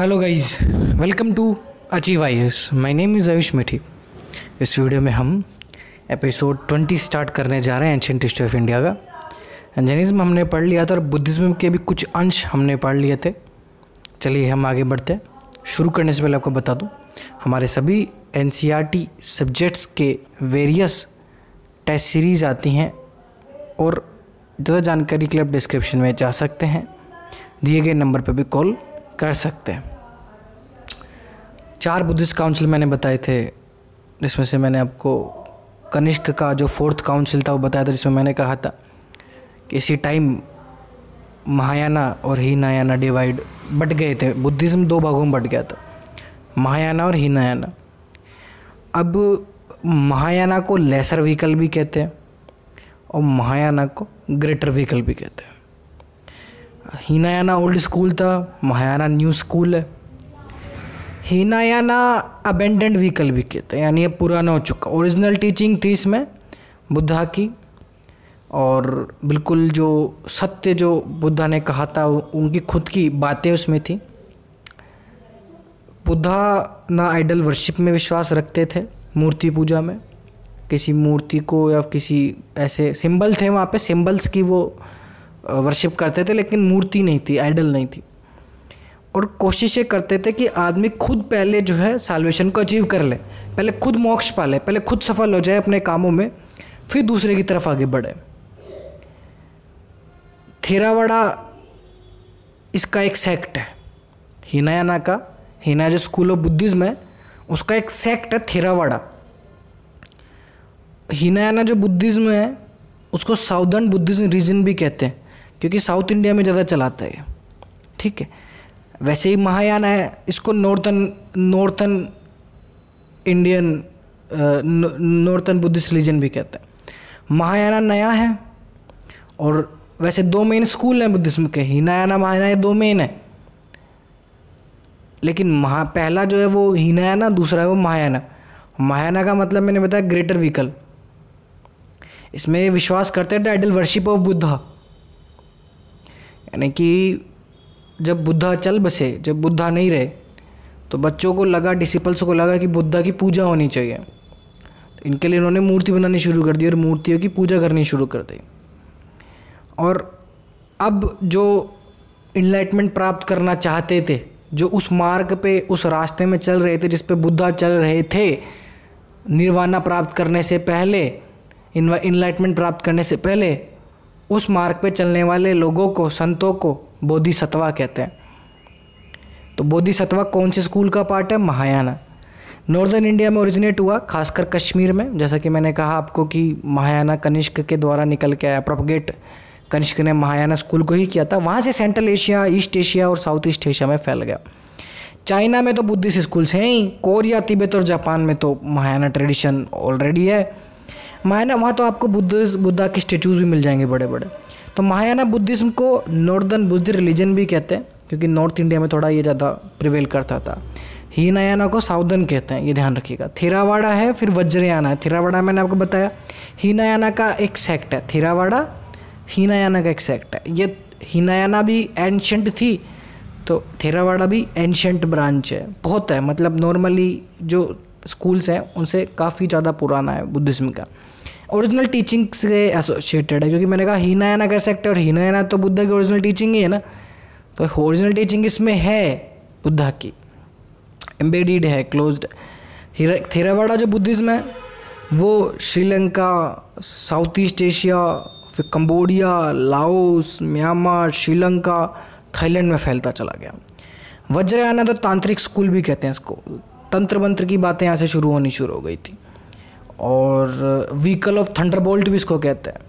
Hello guys welcome to achieve I S my name is Ayush Methi इस video में हम episode 20 start करने जा रहे हैं एंशियंट हिस्ट्री ऑफ़ इंडिया का। जैनिज्म हमने पढ़ लिया था और बुद्धिज़्म के भी कुछ अंश हमने पढ़ लिए थे। चलिए हम आगे बढ़ते हैं। शुरू करने से पहले आपको बता दूँ, हमारे सभी एन सब्जेक्ट्स के वेरियस टेस्ट सीरीज़ आती हैं और ज़्यादा जानकारी के लिए आप डिस्क्रिप्शन में जा सकते हैं। दिए गए नंबर पर भी कॉल कर सकते हैं। चार बुद्धिस्ट काउंसिल मैंने बताए थे, जिसमें से मैंने आपको कनिष्क का जो फोर्थ काउंसिल था वो बताया था, जिसमें मैंने कहा था कि इसी टाइम महायाना और हीनायाना डिवाइड बट गए थे। बुद्धिज़्म दो भागों में बट गया था, महायाना और हीनायाना। अब महायाना को लेसर व्हीकल भी कहते हैं और महायाना को ग्रेटर व्हीकल भी कहते हैं। हीनायाना ओल्ड स्कूल था, महायाना न्यू स्कूल है। हीनायाना अबेंडेंट व्हीकल भी कहते हैं, यानी ये पुराना हो चुका। ओरिजिनल टीचिंग थी इसमें, बुद्धा की। और बिल्कुल जो सत्य जो बुद्धा ने कहा था, उनकी खुद की बातें उसमें थी। बुद्धा ना आइडल वर्शिप में विश्वास रखते थे, मूर्ति पूजा में। किसी मूर्ति को या किसी ऐसे सिंबल थे वहाँ पे सिंबल्स की वो वर्शिप करते थे, लेकिन मूर्ति नहीं थी आइडल नहीं थी। और कोशिश ये करते थे कि आदमी खुद पहले जो है साल्वेशन को अचीव कर ले, पहले खुद मोक्ष पा ले पहले खुद सफल हो जाए अपने कामों में, फिर दूसरे की तरफ़ आगे बढ़े। थेरावाड़ा इसका एक सेक्ट है, हिनायाना का। हिना जो स्कूल ऑफ़ बुद्धिज्म है, उसका एक सेक्ट है थेरावाड़ा। हिनायाना जो बुद्धिज्म है, उसको साउदर्न बुद्धिज्म रीजन भी कहते हैं। क्योंकि साउथ इंडिया में ज़्यादा चलाता है। ठीक है? वैसे ही महायान है, इसको northern northern Indian northern Buddhist religion भी कहते हैं। महायाना नया है और वैसे दो मेन स्कूल हैं बुद्धिज्म के हिनायाना महायाना ये दो मेन है। लेकिन महा, पहला जो है वो हिनायाना, दूसरा है वो महायाना। महायाना का मतलब मैंने बताया ग्रेटर व्हीकल। इसमें विश्वास करते हैं आइडल वर्शिप ऑफ़ बुद्धा यानी कि जब बुद्धा चल बसे, जब बुद्धा नहीं रहे तो बच्चों को लगा डिसिपल्स को लगा कि बुद्धा की पूजा होनी चाहिए। तो इनके लिए उन्होंने मूर्ति बनानी शुरू कर दी और मूर्तियों की पूजा करनी शुरू कर दी। और अब जो इनलाइटमेंट प्राप्त करना चाहते थे, जो उस मार्ग पे, उस रास्ते में चल रहे थे, जिस पे बुद्धा चल रहे थे निर्वाणा प्राप्त करने से पहले इनलाइटमेंट प्राप्त करने से पहले उस मार्ग पे चलने वाले लोगों को, संतों को बोधिसत्वा कहते हैं। तो बोधिसत्वा कौन से स्कूल का पार्ट है? महायाना। नॉर्दर्न इंडिया में ओरिजिनेट हुआ, खासकर कश्मीर में। जैसा कि मैंने कहा आपको कि महायाना कनिष्क के द्वारा निकल के आया प्रोपगेट कनिष्क ने महायाना स्कूल को ही किया था। वहाँ से सेंट्रल एशिया ईस्ट एशिया और साउथ ईस्ट एशिया में फैल गया। चाइना में तो बुद्धिस्ट स्कूल्स हैं ही, कोरिया, तिब्बत और जापान में तो महायाना ट्रेडिशन ऑलरेडी है। महायाना वहाँ तो आपको बुद्ध बुद्धा के स्टेचूज भी मिल जाएँगे बड़े बड़े तो महायाना बुद्धिज्म को नॉर्दर्न बुद्ध रिलीजन भी कहते हैं, क्योंकि नॉर्थ इंडिया में थोड़ा ये ज़्यादा प्रिवेल करता था। हीनायाना को साउदर्न कहते हैं, ये ध्यान रखिएगा। थिरावाड़ा है, फिर वज्रयाना है। थिरावाड़ा मैंने आपको बताया, हीनायाना का एक सेक्ट है। थिरावाड़ा, हीनायाना का एक सेक्ट है। ये हीनायाना भी एंशंट थी तो थेरावाड़ा भी एंशंट ब्रांच है। बहुत है मतलब नॉर्मली जो स्कूल्स हैं, उनसे काफ़ी ज़्यादा पुराना है बुद्धिज़्म का। ओरिजिनल टीचिंग से एसोसिएटेड है, क्योंकि मैंने कहा हीनायाना कह सकते हैं और हीनायाना तो बुद्धा की ओरिजिनल टीचिंग ही है ना। तो ओरिजिनल टीचिंग इसमें है बुद्धा की। एम्बेडिड है क्लोज्ड थेरावाड़ा जो बुद्धिज़्म है, वो श्रीलंका साउथ ईस्ट एशिया फिर Cambodia Laos Myanmar Sri Lanka Thailand में फैलता चला गया। वज्रयाना तो तांत्रिक स्कूल भी कहते हैं इसको। तंत्र मंत्र की बातें यहाँ से शुरू होनी शुरू हो गई थी। और व्हीकल ऑफ़ थंडरबोल्ट भी इसको कहते हैं।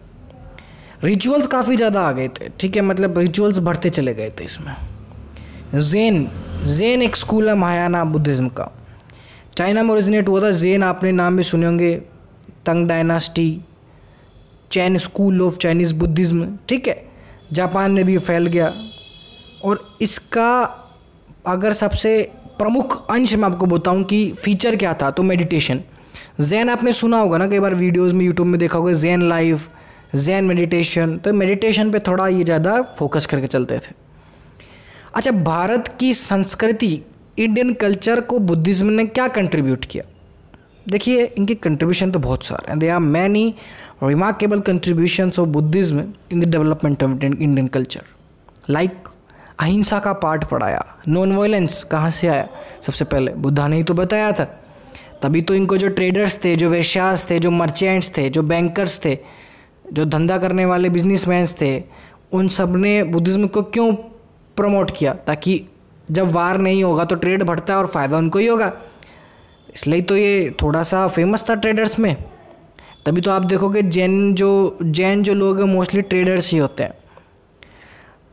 रिचुअल्स काफ़ी ज़्यादा आ गए थे, ठीक है? मतलब रिचुअल्स बढ़ते चले गए थे इसमें। जेन जेन एक स्कूल है महायाना बुद्धिज़्म का। चाइना में ओरिजिनेट हुआ था। जेन आपने नाम भी सुने होंगे। Tang dynasty Chan school of Chinese Buddhism ठीक है? जापान में भी फैल गया। और इसका अगर सबसे प्रमुख अंश मैं आपको बताऊँ कि फीचर क्या था तो मेडिटेशन जैन आपने सुना होगा ना, कई बार वीडियोस में यूट्यूब में देखा होगा जैन लाइफ जैन मेडिटेशन तो मेडिटेशन पे थोड़ा ये ज़्यादा फोकस करके चलते थे। अच्छा भारत की संस्कृति इंडियन कल्चर को बुद्धिज्म ने क्या कंट्रीब्यूट किया? देखिए, इनके कंट्रीब्यूशन तो बहुत सारे हैं। They are many remarkable contribution of Buddhism in the development of Indian culture like अहिंसा का पाठ पढ़ाया। नॉन वायलेंस कहाँ से आया? सबसे पहले बुद्धा ने ही तो बताया था। तभी तो इनको जो ट्रेडर्स थे, जो वेश्यास थे, जो मर्चेंट्स थे, जो बैंकर्स थे, जो धंधा करने वाले बिजनेसमैन थे, उन सबने बुद्धिज़्म को क्यों प्रमोट किया? ताकि जब वार नहीं होगा तो ट्रेड बढ़ता है और फ़ायदा उनको ही होगा। इसलिए तो ये थोड़ा सा फ़ेमस था ट्रेडर्स में। तभी तो आप देखोगे जैन जो जैन जो लोग हैं मोस्टली ट्रेडर्स ही होते हैं।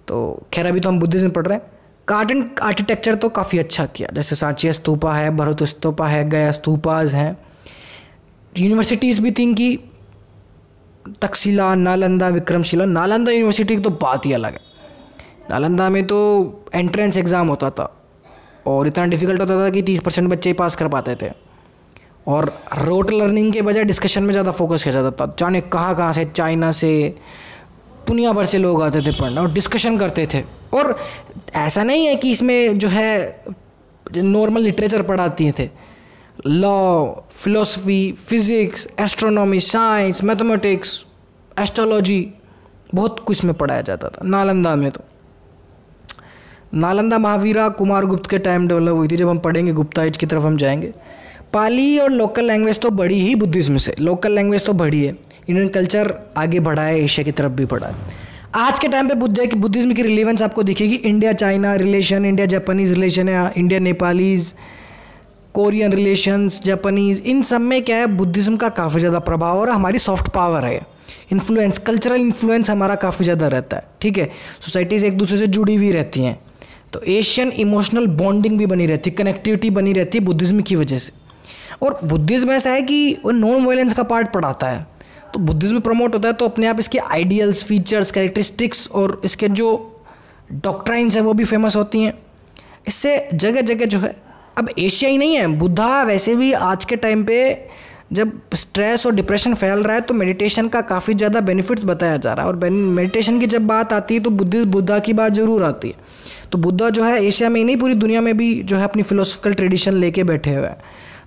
तो खैर, अभी तो हम बुद्धिज्म पढ़ रहे हैं। गार्डन आर्किटेक्चर तो काफ़ी अच्छा किया। जैसे सांची स्तूपा है, भरत स्तूपा है, गया स्तूपाज हैं। यूनिवर्सिटीज़ भी थी कि तकसीला नालंदा, विक्रमशिला। नालंदा यूनिवर्सिटी की तो बात ही अलग है। नालंदा में तो एंट्रेंस एग्ज़ाम होता था और इतना डिफ़िकल्ट होता था कि तीस परसेंट बच्चे ही पास कर पाते थे। और रोट लर्निंग के बजाय डिस्कशन में ज़्यादा फोकस किया जाता था। जाने कहाँ कहाँ से चाइना से दुनिया भर से लोग आते थे पढ़ना और डिस्कशन करते थे। और ऐसा नहीं है कि इसमें जो है नॉर्मल लिटरेचर पढ़ाती थे। Law philosophy physics astronomy science mathematics astrology बहुत कुछ में पढ़ाया जाता था। नालंदा में तो। नालंदा महावीरा कुमार गुप्त के टाइम डेवलप हुई थी, जब हम पढ़ेंगे गुप्ता एज की तरफ़ हम जाएँगे। पाली और लोकल लैंग्वेज तो बड़ी ही बुद्धिज्म से। लोकल लैंग्वेज तो बड़ी है। इंडियन कल्चर आगे बढ़ा है एशिया की तरफ़ भी बढ़ा है आज के टाइम पे बुद्ध की बुद्धिज्म की रिलेवेंस आपको दिखेगी। India China relation India Japanese relation है India Nepalese Korean relations Japanese इन सब में क्या है, बुद्धिज्म का काफ़ी ज़्यादा प्रभाव और हमारी सॉफ्ट पावर है। इन्फ्लुएंस कल्चरल इन्फ्लुएंस हमारा काफ़ी ज़्यादा रहता है, ठीक है? सोसाइटीज़ एक दूसरे से जुड़ी हुई रहती हैं। तो एशियन इमोशनल बॉन्डिंग भी बनी रहती है कनेक्टिविटी बनी रहती है बुद्धिज्म की वजह से। और बुद्धिज्म ऐसा है कि वो नॉन वायलेंस का पार्ट पढ़ाता है। तो बुद्धिज्म प्रमोट होता है तो अपने आप इसके आइडियल्स फीचर्स कैरेक्टरिस्टिक्स और इसके जो डॉक्ट्राइंस हैं, वो भी फ़ेमस होती हैं। इससे जगह जगह जो है, अब एशिया ही नहीं है बुद्धा वैसे भी आज के टाइम पे जब स्ट्रेस और डिप्रेशन फैल रहा है तो मेडिटेशन का काफ़ी ज़्यादा बेनिफिट्स बताया जा रहा है। और मेडिटेशन की जब बात आती है तो बुद्धि बुद्धा की बात ज़रूर आती है। तो बुद्धा जो है एशिया में ही नहीं, पूरी दुनिया में भी जो है, अपनी फिलोसफिकल ट्रेडिशन लेके बैठे हुए हैं।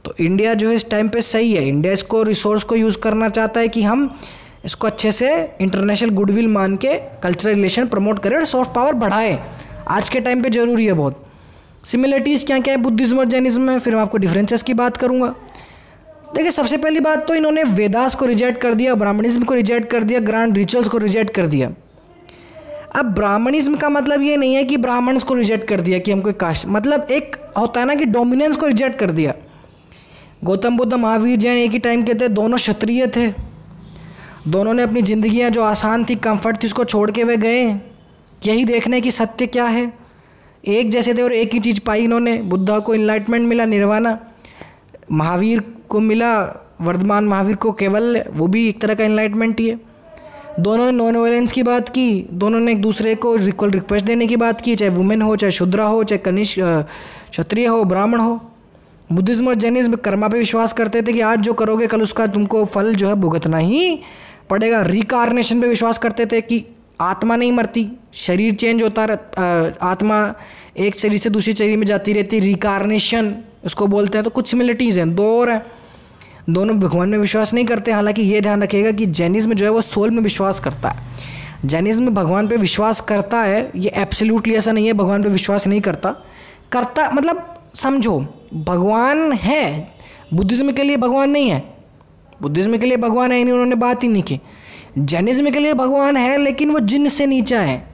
तो इंडिया जो है इस टाइम पे सही है। इंडिया इसको रिसोर्स को यूज़ करना चाहता है कि हम इसको अच्छे से इंटरनेशनल गुडविल मान के कल्चरल रिलेशन प्रमोट करें और सॉफ्ट पावर बढ़ाए। आज के टाइम पे ज़रूरी है बहुत। सिमिलरिटीज़ क्या क्या है? बुद्धिज्म और जैनिज्म में फिर मैं आपको डिफरेंसेस की बात करूँगा। देखिए, सबसे पहली बात तो इन्होंने वेदास को रिजेक्ट कर दिया ब्राह्मणिज्म को रिजेक्ट कर दिया ग्रांड रिचुअल्स को रिजेक्ट कर दिया। अब ब्राह्मणिज्म का मतलब ये नहीं है कि ब्राह्मण्स को रिजेक्ट कर दिया, कि हमको कास्ट मतलब एक होता है ना कि डोमिनेंस को रिजेक्ट कर दिया। गौतम बुद्ध महावीर जैन एक ही टाइम के थे, दोनों क्षत्रिय थे। दोनों ने अपनी ज़िंदगियाँ जो आसान थी कंफर्ट थी, उसको छोड़ के वे गए। यही देखने की सत्य क्या है? एक जैसे थे और एक ही चीज़ पाई इन्होंने, बुद्धा को इन्लाइटमेंट मिला निर्वाणा महावीर को मिला, वर्धमान महावीर को केवल, वो भी एक तरह का इन्लाइटमेंट ही है। दोनों ने नॉन वायलेंस की बात की, दोनों ने एक दूसरे को इक्वल रिक्वेस्ट देने की बात की, चाहे वुमेन हो, चाहे शुद्रा हो, चाहे कनिष्ठ क्षत्रिय हो, ब्राह्मण हो। बुद्धिज्म और जैनिज्म कर्मा पे विश्वास करते थे कि आज जो करोगे, कल उसका तुमको फल जो है भुगतना ही पड़ेगा। रिकारनेशन पे विश्वास करते थे कि आत्मा नहीं मरती, शरीर चेंज होता रह आत्मा एक शरीर से दूसरी शरीर में जाती रहती रिकारनेशन उसको बोलते हैं तो कुछ सिमिलिटीज़ हैं, दो और हैं। दोनों भगवान में विश्वास नहीं करते, हालाँकि ये ध्यान रखिएगा कि जैनिज्म जो है वो सोल में विश्वास करता है। जैनिज्म भगवान पे विश्वास करता है, ये एब्सोल्युटली ऐसा नहीं है, भगवान पे विश्वास नहीं करता। करता मतलब समझो, भगवान है। बुद्धिज्म के लिए भगवान नहीं है। बुद्धिज्म के लिए भगवान है नहीं उन्होंने बात ही नहीं की। जैनिज्म के लिए भगवान है, लेकिन वो जिन से नीचा है।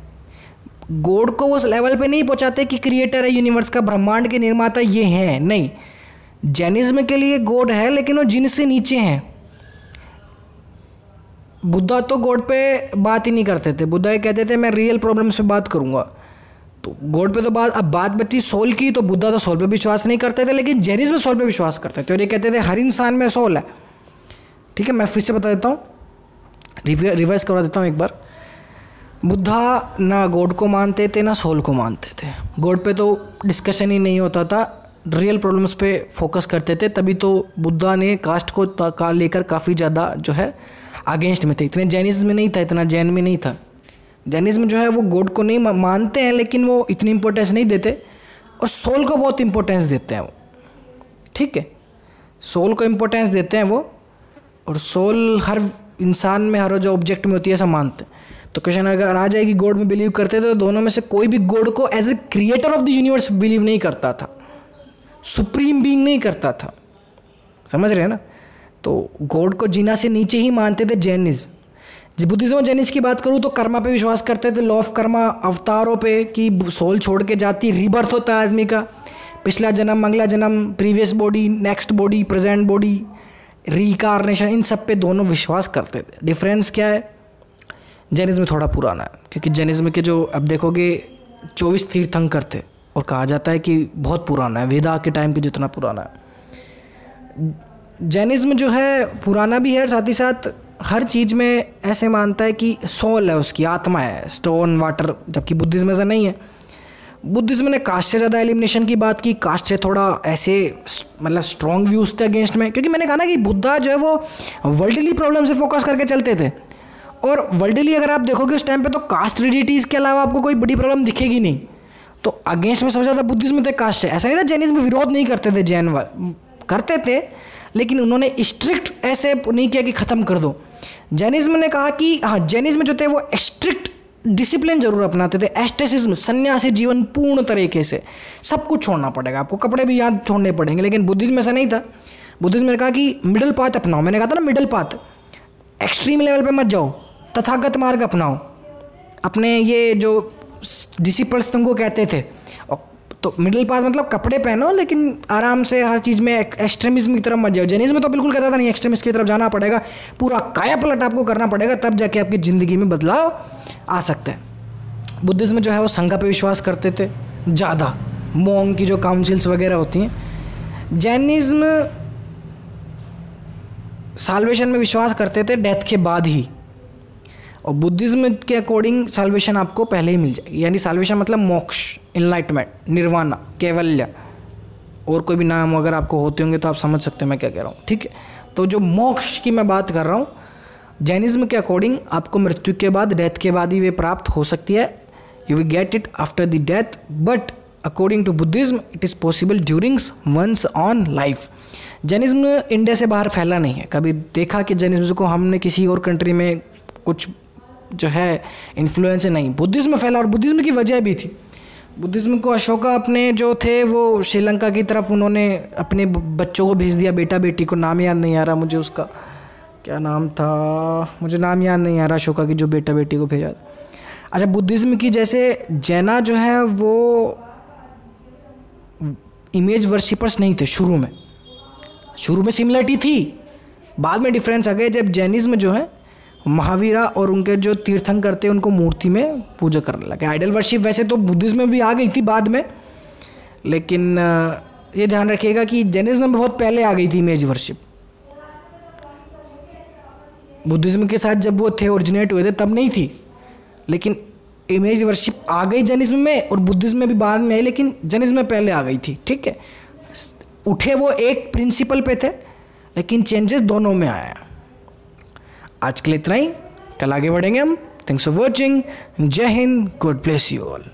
गॉड को उस लेवल पे नहीं पहुंचाते कि क्रिएटर है, यूनिवर्स का ब्रह्मांड के निर्माता ये हैं। नहीं। जैनिज्म के लिए गॉड है, लेकिन वो जिन से नीचे हैं। बुद्धा तो गॉड पे बात ही नहीं करते थे। बुद्धा ये कहते थे, मैं रियल प्रॉब्लम से बात करूँगा। तो। गॉड पे तो बात, अब बात बची सोल की तो बुद्धा तो सोल पे विश्वास नहीं करते थे, लेकिन जैनिज्म में सोल पे विश्वास करते थे, और ये कहते थे, हर इंसान में सोल है। ठीक है, मैं फिर से बता देता हूँ रिवर्स करवा देता हूँ एक बार। बुद्धा ना गॉड को मानते थे, ना सोल को मानते थे। गॉड पे तो डिस्कशन ही नहीं होता था रियल प्रॉब्लम्स पे फोकस करते थे, तभी तो बुद्धा ने कास्ट को का लेकर काफ़ी ज़्यादा जो है अगेंस्ट में थे। इतने जैनिज्म में नहीं था, इतना जैन में नहीं था। जैनिज्म जो है वो गॉड को नहीं मानते हैं, लेकिन वो इतनी इंपॉर्टेंस नहीं देते और सोल को बहुत इंपॉर्टेंस देते हैं वो। ठीक है? सोल को इंपॉर्टेंस देते हैं वो और सोल हर इंसान में, हर जो ऑब्जेक्ट में होती है, ऐसा मानते हैं। तो क्वेश्चन अगर आ जाएगी गॉड में बिलीव करते थे तो दोनों में से कोई भी गॉड को as a creator of the universe believe नहीं करता था। सुप्रीम बीइंग नहीं करता था। समझ रहे हैं ना? तो गॉड को जीना से नीचे ही मानते थे जैनिज जिस बुद्धिज्म और जैनिज की बात करूँ तो कर्मा पे विश्वास करते थे लॉ ऑफ़ कर्मा अवतारों पे कि सोल छोड़ के जाती रिबर्थ होता है आदमी का। पिछला जन्म, अगला जन्म previous body next body present body reincarnation इन सब पे दोनों विश्वास करते थे। डिफरेंस क्या है? जैनिज्म थोड़ा पुराना है, क्योंकि जैनिज्म के जो, अब देखोगे, चौबीस तीर्थंकर थे, और कहा जाता है कि बहुत पुराना है, वेदा के टाइम के जितना पुराना है। जैनिज्म जो है, पुराना भी है साथ ही साथ हर चीज़ में ऐसे मानता है कि सोल है उसकी, आत्मा है। स्टोन वाटर जबकि बुद्धिज्म ऐसा नहीं है। बुद्धिज्म ने कास्ट से ज़्यादा एलिमिनेशन की बात की कास्ट से थोड़ा ऐसे मतलब स्ट्रॉन्ग व्यूज़ थे अगेंस्ट में। क्योंकि मैंने कहा ना कि बुद्धा जो है वो वर्ल्डली प्रॉब्लम से फोकस करके चलते थे। और वर्ल्डली अगर आप देखोगे उस टाइम पे तो कास्ट रिडिटीज़ के अलावा आपको कोई बड़ी प्रॉब्लम दिखेगी नहीं। तो अगेंस्ट में सबसे ज़्यादा बुद्धिज्म थे कास्ट से। ऐसा नहीं था जैनिज्म विरोध नहीं करते थे, जैन करते थे, लेकिन उन्होंने स्ट्रिक्ट ऐसे नहीं किया कि ख़त्म कर दो। जैनिज्म ने कहा कि हाँ जैनिज्म जो थे वो स्ट्रिक्ट डिसिप्लिन ज़रूर अपनाते थे, एस्टेसिज्म, सन्यासी जीवन पूर्ण तरीके से। सब कुछ छोड़ना पड़ेगा, आपको कपड़े भी याद छोड़ने पड़ेंगे, लेकिन बुद्धिज्म ऐसा नहीं था। बुद्धिज्म ने कहा कि मिडल पाथ अपनाओ, मैंने कहा था ना मिडल पाथ एक्सट्रीम लेवल पर मत जाओ, तथागत मार्ग अपनाओ। अपने ये जो डिसिपल्स तुमको कहते थे तो मिडिल पास मतलब कपड़े पहनो, लेकिन आराम से हर चीज़ में एक्सट्रीमिज्म की तरफ़ मत जाओ। जेनिज्म में तो बिल्कुल कहता था नहीं एक्सट्रीमिस्ट की तरफ़ जाना पड़ेगा। पूरा काया पलट आपको करना पड़ेगा, तब जाके आपकी ज़िंदगी में बदलाव आ सकता है। बुद्धिज्म जो है, वो संघ पे विश्वास करते थे, ज़्यादा। मोंग की जो काउंसिल्स वगैरह होती हैं। जैनिज्म साल्वेशन में विश्वास करते थे डेथ के बाद ही। और बुद्धिज्म के अकॉर्डिंग साल्वेशन आपको पहले ही मिल जाएगी। यानी साल्वेशन मतलब मोक्ष इनलाइटमेंट निर्वाणा कैवल्य। और कोई भी नाम अगर आपको होते होंगे तो आप समझ सकते हो मैं क्या कह रहा हूँ, ठीक है? तो जो मोक्ष की मैं बात कर रहा हूँ, जैनिज्म के अकॉर्डिंग आपको मृत्यु के बाद डेथ के बाद ही वे प्राप्त हो सकती है। You will get it after the death but according to Buddhism it is possible during one's on life Jainism India से बाहर फैला नहीं है। कभी देखा कि जैनिज्म को हमने किसी और कंट्री में कुछ जो है इन्फ्लुएंस है नहीं। बुद्धिज़्म फैला और बुद्धिज़्म की वजह भी थी। बुद्धिज़्म को अशोका अपने जो थे, वो श्रीलंका की तरफ़ उन्होंने अपने बच्चों को भेज दिया बेटा बेटी को। नाम याद नहीं आ रहा मुझे उसका। क्या नाम था? मुझे नाम याद नहीं आ रहा अशोका की, जो बेटा बेटी को भेजा अच्छा बुद्धिज़्म की जैसे जैना जो है, वो इमेज वर्शिपर्स नहीं थे शुरू में। शुरू में सिमिलरिटी थी। बाद में डिफरेंस आ गए जब जैनिज्म जो है महावीरा और उनके जो तीर्थंकर करते उनको मूर्ति में पूजा करने लगे। आइडल वर्शिप वैसे तो बुद्धिज्म में भी आ गई थी बाद में, लेकिन ये ध्यान रखिएगा कि जैनिज्म में बहुत पहले आ गई थी इमेज वर्शिप बुद्धिज्म के साथ जब वो थे ओरिजिनेट हुए थे, तब नहीं थी। लेकिन इमेज वर्शिप आ गई जैनिज्म में और बुद्धिज्म में भी बाद में आई, लेकिन जैनिज्म में पहले आ गई थी, ठीक है? उठे वो एक प्रिंसिपल पे थे, लेकिन चेंजेस दोनों में आया। आज के लिए इतना ही। कल आगे बढ़ेंगे हम। थैंक्स फॉर वॉचिंग जय Hind. God bless you all